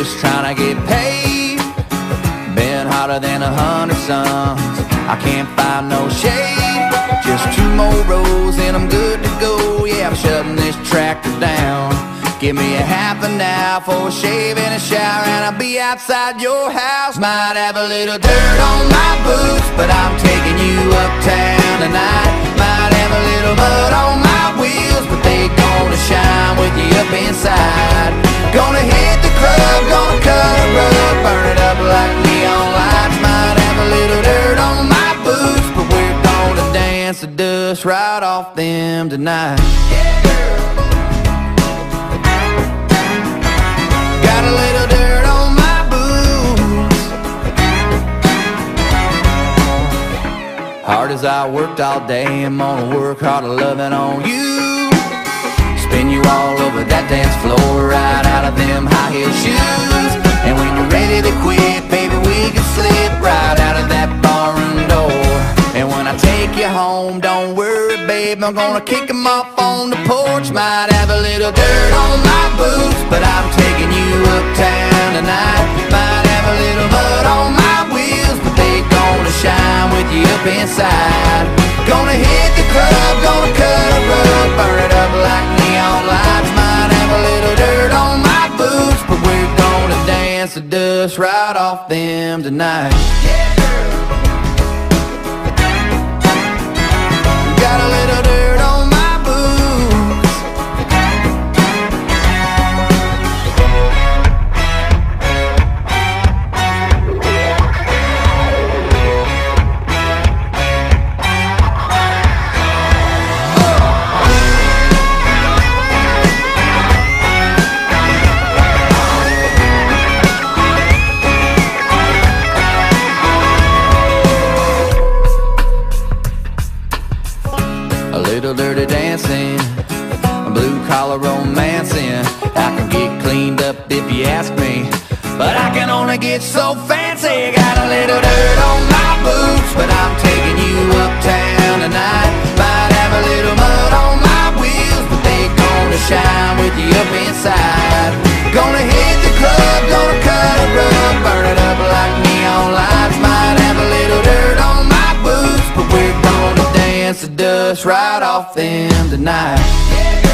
just trying to get paid. Been hotter than a hundred suns. I can't find no shade. Just two more rows and I'm good to go. Yeah, I'm shutting this tractor down. Give me a half an hour for a shave and a shower, and I'll be outside your house. Might have a little dirt on my boots, but I'm taking you uptown tonight. Might have a little mud on dance the dust right off them tonight. Got a little dirt on my boots. Hard as I worked all day, I'm gonna work harder loving on you. Spin you all over that dance floor, right out of them high heel shoes. And when you're ready to quit, baby, we can slip home, don't worry, babe, I'm gonna kick 'em off on the porch. Might have a little dirt on my boots, but I'm taking you uptown tonight. Might have a little mud on my wheels, but they gonna shine with you up inside. Gonna hit the club, gonna cut a rug, burn it up like neon lights. Might have a little dirt on my boots, but we're gonna dance the dust right off them tonight. Got a A little dirty dancing, a blue collar romancing. I can get cleaned up if you ask me, but I can only get so fancy. Got a little dirt on my boots, but I'm right off them tonight.